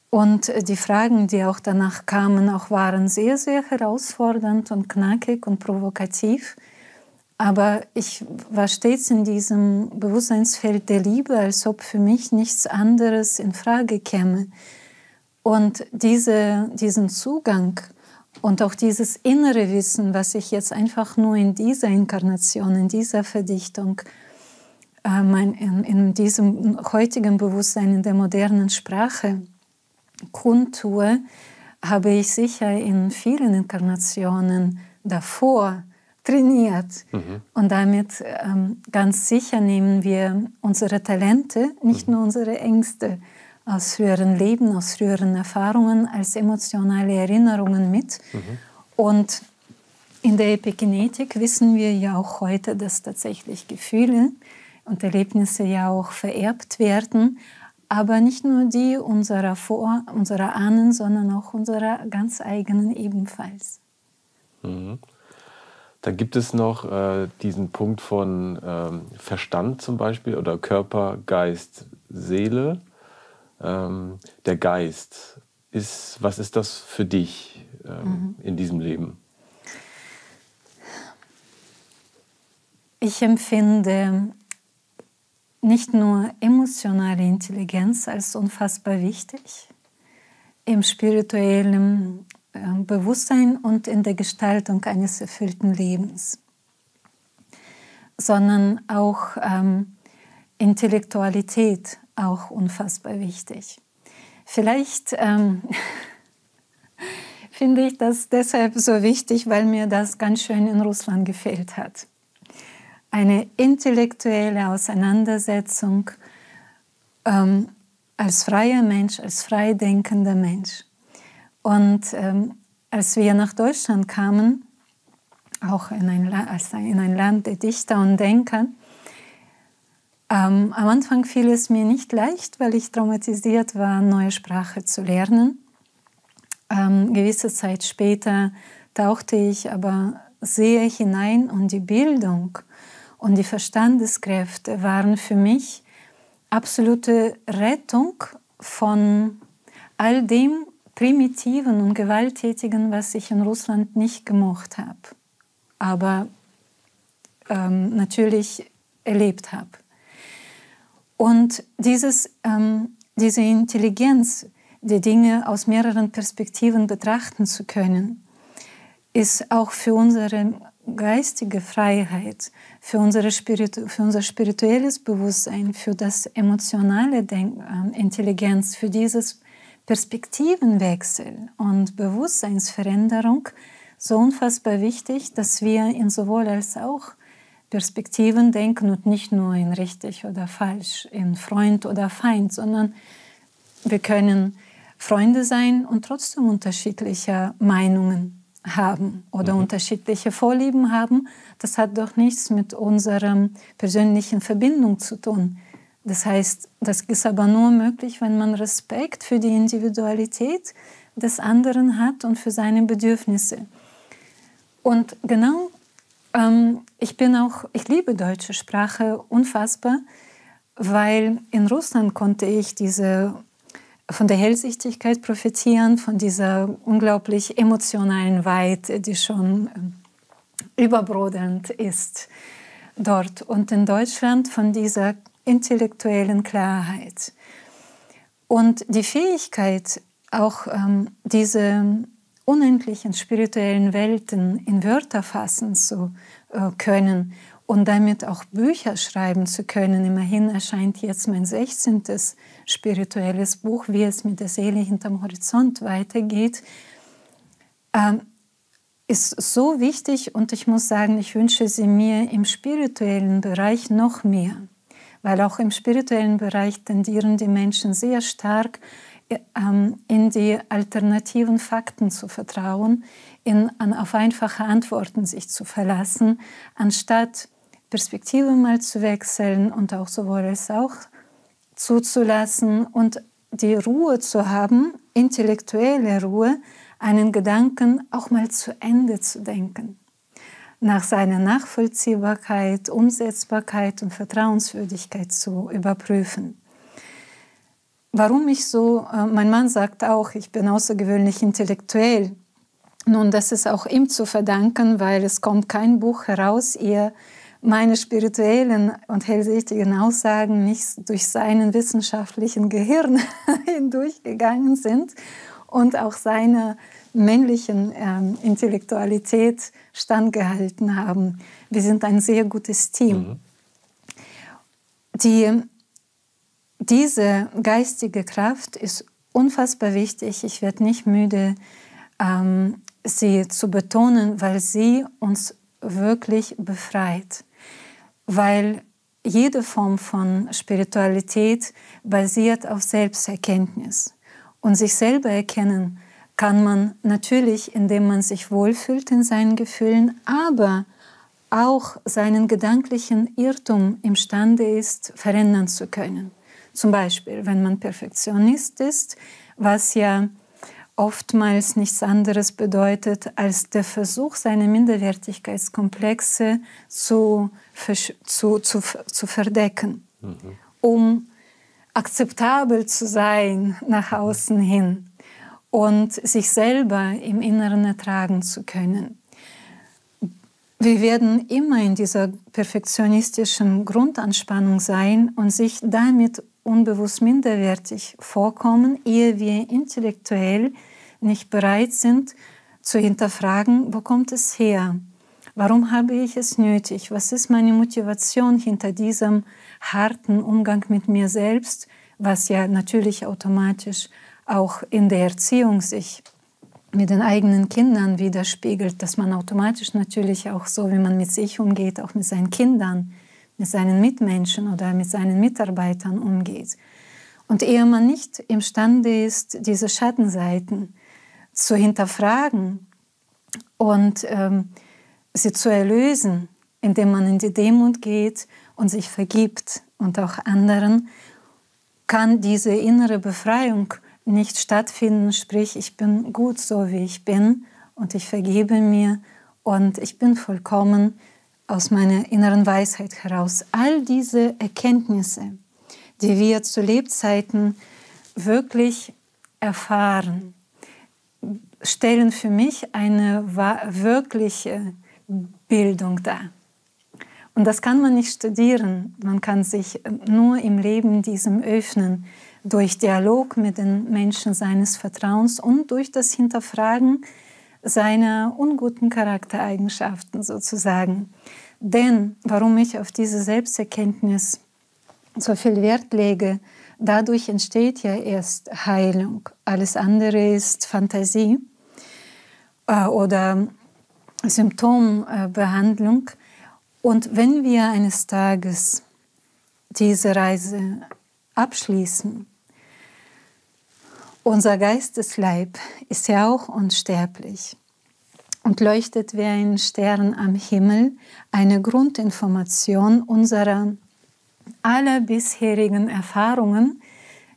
Und die Fragen, die auch danach kamen, auch waren sehr, sehr herausfordernd und knackig und provokativ. Aber ich war stets in diesem Bewusstseinsfeld der Liebe, als ob für mich nichts anderes in Frage käme. Und diese, diesen Zugang und auch dieses innere Wissen, was ich jetzt einfach nur in dieser Inkarnation, in dieser Verdichtung, äh, mein, in, in, diesem heutigen Bewusstsein, in der modernen Sprache kundtue, habe ich sicher in vielen Inkarnationen davor trainiert. Mhm. Und damit ähm, ganz sicher nehmen wir unsere Talente, nicht mhm. nur unsere Ängste aus früheren Leben, aus früheren Erfahrungen als emotionale Erinnerungen mit. Mhm. Und in der Epigenetik wissen wir ja auch heute, dass tatsächlich Gefühle und Erlebnisse ja auch vererbt werden, aber nicht nur die unserer Vor-, unserer Ahnen, sondern auch unserer ganz eigenen ebenfalls. Mhm. Dann gibt es noch äh, diesen Punkt von ähm, Verstand zum Beispiel oder Körper, Geist, Seele. Ähm, der Geist, ist, was ist das für dich ähm, mhm. in diesem Leben? Ich empfinde nicht nur emotionale Intelligenz als unfassbar wichtig im spirituellen ähm, Bewusstsein und in der Gestaltung eines erfüllten Lebens, sondern auch ähm, Intellektualität auch unfassbar wichtig. Vielleicht ähm, finde ich das deshalb so wichtig, weil mir das ganz schön in Russland gefehlt hat eine intellektuelle Auseinandersetzung ähm, als freier Mensch, als freidenkender Mensch. Und ähm, als wir nach Deutschland kamen, auch in ein, als in ein Land der Dichter und Denker, ähm, am Anfang fiel es mir nicht leicht, weil ich traumatisiert war, neue Sprache zu lernen. Ähm, gewisse Zeit später tauchte ich aber sehr hinein und die Bildung und die Verstandeskräfte waren für mich absolute Rettung von all dem Primitiven und Gewalttätigen, was ich in Russland nicht gemocht habe, aber ähm, natürlich erlebt habe. Und dieses, ähm, diese Intelligenz, die Dinge aus mehreren Perspektiven betrachten zu können, ist auch für unsere geistige Freiheit, für, unsere Spiritu für unser spirituelles Bewusstsein, für das emotionale Denk äh, Intelligenz, für dieses Perspektivenwechsel und Bewusstseinsveränderung so unfassbar wichtig, dass wir in sowohl als auch Perspektiven denken und nicht nur in richtig oder falsch, in Freund oder Feind, sondern wir können Freunde sein und trotzdem unterschiedlicher Meinungen haben oder mhm. unterschiedliche Vorlieben haben, das hat doch nichts mit unserer persönlichen Verbindung zu tun. Das heißt, das ist aber nur möglich, wenn man Respekt für die Individualität des anderen hat und für seine Bedürfnisse. Und genau, ähm, ich bin auch, ich liebe deutsche Sprache unfassbar, weil in Russland konnte ich diese von der Hellsichtigkeit profitieren, von dieser unglaublich emotionalen Weite, die schon ähm, überbrodelnd ist dort. Und in Deutschland von dieser intellektuellen Klarheit. Und die Fähigkeit, auch ähm, diese unendlichen spirituellen Welten in Wörter fassen zu äh, können und damit auch Bücher schreiben zu können. Immerhin erscheint jetzt mein 16. spirituelles Buch, wie es mit der Seele hinterm Horizont weitergeht, ähm, ist so wichtig und ich muss sagen, ich wünsche sie mir im spirituellen Bereich noch mehr, weil auch im spirituellen Bereich tendieren die Menschen sehr stark ähm, in die alternativen Fakten zu vertrauen, in, an, auf einfache Antworten sich zu verlassen, anstatt Perspektive mal zu wechseln und auch sowohl als auch zuzulassen und die Ruhe zu haben, intellektuelle Ruhe, einen Gedanken auch mal zu Ende zu denken, nach seiner Nachvollziehbarkeit, Umsetzbarkeit und Vertrauenswürdigkeit zu überprüfen. Warum ich so, äh, mein Mann sagt auch, ich bin außergewöhnlich intellektuell. Nun, das ist auch ihm zu verdanken, weil es kommt kein Buch heraus, ihr meine spirituellen und hellsichtigen Aussagen nicht durch seinen wissenschaftlichen Gehirn hindurchgegangen sind und auch seiner männlichen ähm, Intellektualität standgehalten haben. Wir sind ein sehr gutes Team. Mhm. Die, diese geistige Kraft ist unfassbar wichtig. Ich werde nicht müde, ähm, sie zu betonen, weil sie uns wirklich befreit weil jede Form von Spiritualität basiert auf Selbsterkenntnis. Und sich selber erkennen kann man natürlich, indem man sich wohlfühlt in seinen Gefühlen, aber auch seinen gedanklichen Irrtum imstande ist, verändern zu können. Zum Beispiel, wenn man Perfektionist ist, was ja oftmals nichts anderes bedeutet, als der Versuch, seine Minderwertigkeitskomplexe zu, zu, zu, zu verdecken, mhm. um akzeptabel zu sein nach außen hin und sich selber im Inneren ertragen zu können. Wir werden immer in dieser perfektionistischen Grundanspannung sein und sich damit unbewusst minderwertig vorkommen, ehe wir intellektuell nicht bereit sind zu hinterfragen, wo kommt es her? Warum habe ich es nötig? Was ist meine Motivation hinter diesem harten Umgang mit mir selbst, was ja natürlich automatisch auch in der Erziehung sich mit den eigenen Kindern widerspiegelt, dass man automatisch natürlich auch so, wie man mit sich umgeht, auch mit seinen Kindern, mit seinen Mitmenschen oder mit seinen Mitarbeitern umgeht. Und ehe man nicht imstande ist, diese Schattenseiten zu hinterfragen und ähm, sie zu erlösen, indem man in die Demut geht und sich vergibt und auch anderen, kann diese innere Befreiung nicht stattfinden, sprich ich bin gut so, wie ich bin und ich vergebe mir und ich bin vollkommen aus meiner inneren Weisheit heraus. All diese Erkenntnisse, die wir zu Lebzeiten wirklich erfahren, stellen für mich eine wirkliche Bildung dar. Und das kann man nicht studieren, man kann sich nur im Leben diesem öffnen durch Dialog mit den Menschen seines Vertrauens und durch das Hinterfragen seiner unguten Charaktereigenschaften sozusagen. Denn warum ich auf diese Selbsterkenntnis so viel Wert lege, dadurch entsteht ja erst Heilung. Alles andere ist Fantasie äh, oder Symptombehandlung. Und wenn wir eines Tages diese Reise abschließen, unser Geistesleib ist ja auch unsterblich und leuchtet wie ein Stern am Himmel, eine Grundinformation unserer aller bisherigen Erfahrungen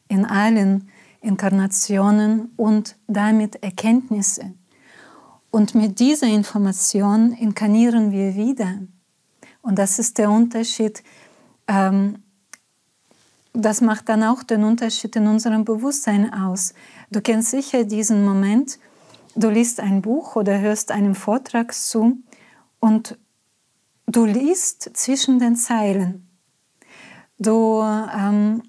in allen Inkarnationen und damit Erkenntnisse. Und mit dieser Information inkarnieren wir wieder. Und das ist der Unterschied ähm, das macht dann auch den Unterschied in unserem Bewusstsein aus. Du kennst sicher diesen Moment, du liest ein Buch oder hörst einem Vortrag zu und du liest zwischen den Zeilen. Du ähm,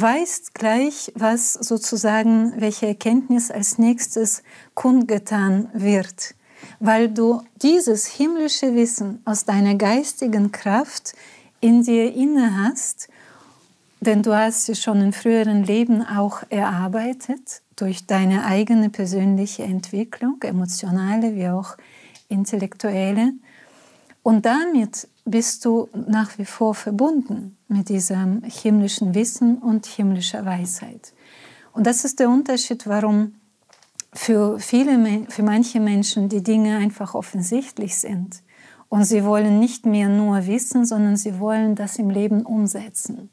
weißt gleich, was sozusagen, welche Erkenntnis als nächstes kundgetan wird, weil du dieses himmlische Wissen aus deiner geistigen Kraft in dir inne hast denn du hast sie schon in früheren Leben auch erarbeitet durch deine eigene persönliche Entwicklung, emotionale wie auch intellektuelle. Und damit bist du nach wie vor verbunden mit diesem himmlischen Wissen und himmlischer Weisheit. Und das ist der Unterschied, warum für, viele, für manche Menschen die Dinge einfach offensichtlich sind. Und sie wollen nicht mehr nur wissen, sondern sie wollen das im Leben umsetzen.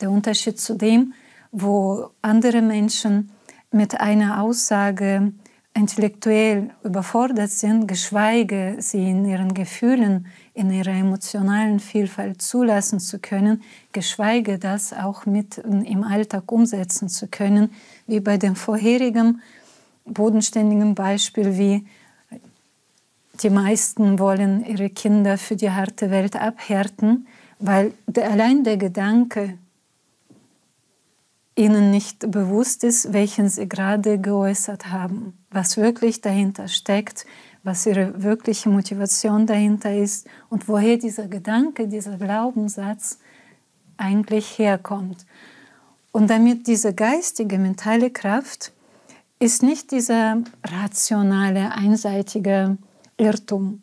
Der Unterschied zu dem, wo andere Menschen mit einer Aussage intellektuell überfordert sind, geschweige sie in ihren Gefühlen, in ihrer emotionalen Vielfalt zulassen zu können, geschweige das auch mit im Alltag umsetzen zu können, wie bei dem vorherigen bodenständigen Beispiel, wie die meisten wollen ihre Kinder für die harte Welt abhärten, weil allein der Gedanke, ihnen nicht bewusst ist, welchen sie gerade geäußert haben, was wirklich dahinter steckt, was ihre wirkliche Motivation dahinter ist und woher dieser Gedanke, dieser Glaubenssatz eigentlich herkommt. Und damit diese geistige, mentale Kraft ist nicht dieser rationale, einseitige Irrtum,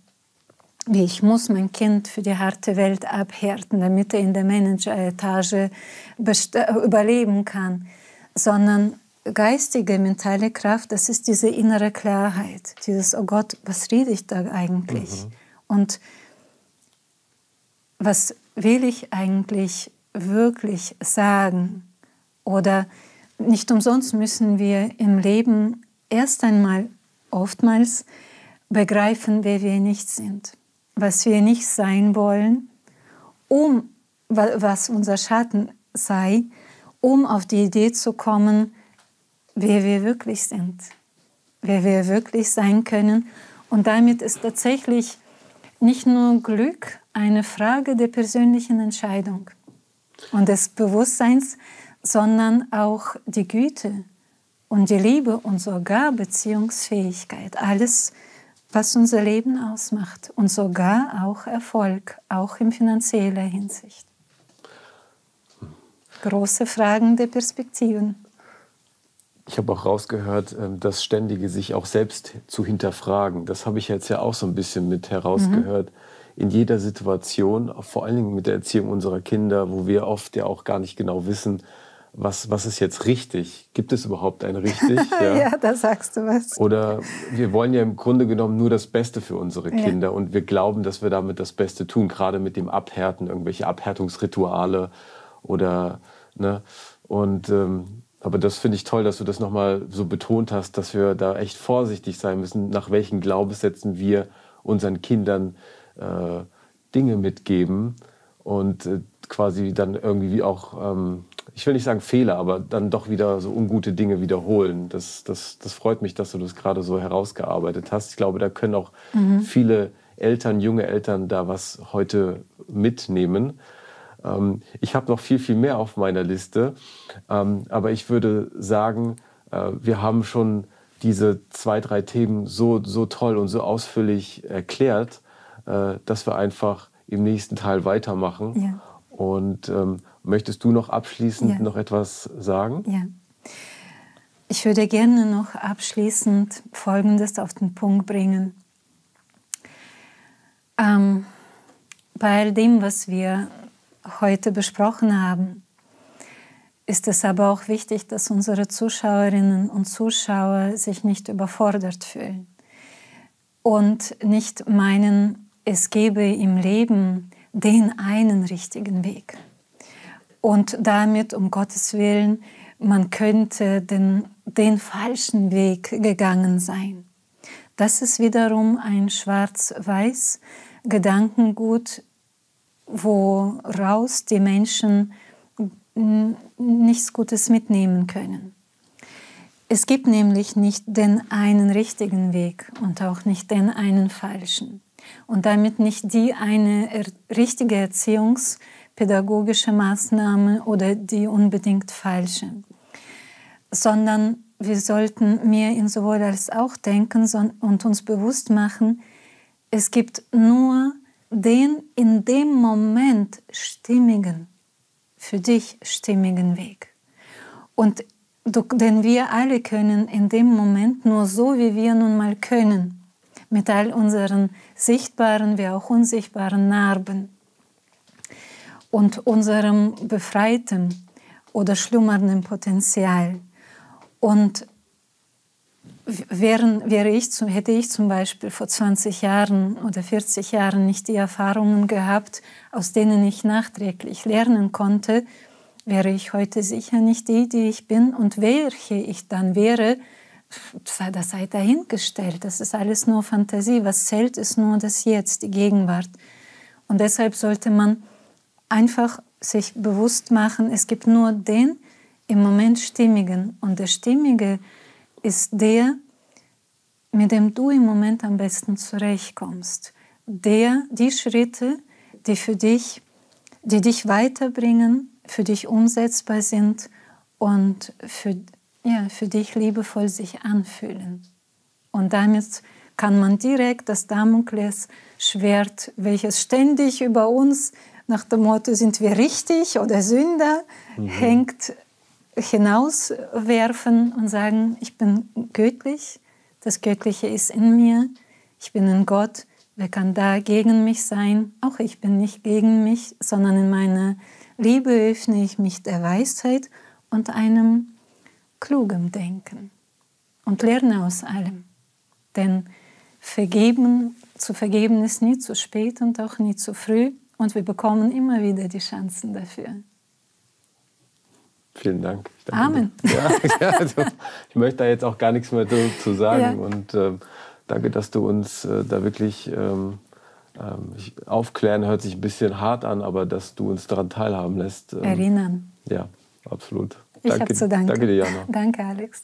ich muss mein Kind für die harte Welt abhärten, damit er in der Manageretage überleben kann, sondern geistige, mentale Kraft, das ist diese innere Klarheit, dieses, oh Gott, was rede ich da eigentlich? Mhm. Und was will ich eigentlich wirklich sagen? Oder nicht umsonst müssen wir im Leben erst einmal oftmals begreifen, wer wir nicht sind, was wir nicht sein wollen, um was unser Schatten sei, um auf die Idee zu kommen, wer wir wirklich sind, wer wir wirklich sein können. Und damit ist tatsächlich nicht nur Glück eine Frage der persönlichen Entscheidung und des Bewusstseins, sondern auch die Güte und die Liebe und sogar Beziehungsfähigkeit. Alles, was unser Leben ausmacht und sogar auch Erfolg, auch in finanzieller Hinsicht. Große Fragen der Perspektiven. Ich habe auch rausgehört, ähm, das Ständige sich auch selbst zu hinterfragen. Das habe ich jetzt ja auch so ein bisschen mit herausgehört. Mhm. In jeder Situation, vor allen Dingen mit der Erziehung unserer Kinder, wo wir oft ja auch gar nicht genau wissen, was, was ist jetzt richtig? Gibt es überhaupt ein richtig? Ja, ja da sagst du was. Oder wir wollen ja im Grunde genommen nur das Beste für unsere Kinder ja. und wir glauben, dass wir damit das Beste tun, gerade mit dem Abhärten, irgendwelche Abhärtungsrituale oder, ne? Und, ähm, aber das finde ich toll, dass du das nochmal so betont hast, dass wir da echt vorsichtig sein müssen, nach welchen Glaubenssätzen wir unseren Kindern äh, Dinge mitgeben und äh, quasi dann irgendwie auch ähm, ich will nicht sagen Fehler, aber dann doch wieder so ungute Dinge wiederholen. Das, das, das freut mich, dass du das gerade so herausgearbeitet hast. Ich glaube, da können auch mhm. viele Eltern, junge Eltern da was heute mitnehmen. Ähm, ich habe noch viel, viel mehr auf meiner Liste, ähm, aber ich würde sagen, äh, wir haben schon diese zwei, drei Themen so, so toll und so ausführlich erklärt, äh, dass wir einfach im nächsten Teil weitermachen. Ja. Und ähm, Möchtest du noch abschließend ja. noch etwas sagen? Ja. Ich würde gerne noch abschließend Folgendes auf den Punkt bringen. Ähm, bei all dem, was wir heute besprochen haben, ist es aber auch wichtig, dass unsere Zuschauerinnen und Zuschauer sich nicht überfordert fühlen und nicht meinen, es gebe im Leben den einen richtigen Weg. Und damit, um Gottes Willen, man könnte den, den falschen Weg gegangen sein. Das ist wiederum ein schwarz-weiß Gedankengut, woraus die Menschen nichts Gutes mitnehmen können. Es gibt nämlich nicht den einen richtigen Weg und auch nicht den einen falschen und damit nicht die eine richtige Erziehungs- pädagogische Maßnahme oder die unbedingt falsche, sondern wir sollten mehr in sowohl als auch denken und uns bewusst machen, es gibt nur den in dem Moment stimmigen, für dich stimmigen Weg. Und denn wir alle können in dem Moment nur so, wie wir nun mal können, mit all unseren sichtbaren wie auch unsichtbaren Narben und unserem befreiten oder schlummernden Potenzial. Und wären, wäre ich, hätte ich zum Beispiel vor 20 Jahren oder 40 Jahren nicht die Erfahrungen gehabt, aus denen ich nachträglich lernen konnte, wäre ich heute sicher nicht die, die ich bin. Und welche ich dann wäre, das sei dahingestellt. Das ist alles nur Fantasie. Was zählt, ist nur das Jetzt, die Gegenwart. Und deshalb sollte man einfach sich bewusst machen, es gibt nur den im Moment Stimmigen. Und der Stimmige ist der, mit dem du im Moment am besten zurechtkommst. Der, die Schritte, die für dich, die dich weiterbringen, für dich umsetzbar sind und für, ja, für dich liebevoll sich anfühlen. Und damit kann man direkt das Damoklesschwert, welches ständig über uns nach dem Motto, sind wir richtig oder Sünder, mhm. hängt hinauswerfen und sagen, ich bin göttlich, das Göttliche ist in mir, ich bin in Gott, Wer kann da gegen mich sein? Auch ich bin nicht gegen mich, sondern in meiner Liebe öffne ich mich der Weisheit und einem klugen Denken und lerne aus allem. Denn vergeben, zu vergeben ist nie zu spät und auch nie zu früh und wir bekommen immer wieder die Chancen dafür. Vielen Dank. Amen. Ja, ja, also, ich möchte da jetzt auch gar nichts mehr zu sagen ja. und äh, danke, dass du uns äh, da wirklich ähm, ähm, aufklären hört sich ein bisschen hart an, aber dass du uns daran teilhaben lässt. Ähm, Erinnern. Ja, absolut. Ich habe zu danken. Danke dir, Jana. danke, Alex.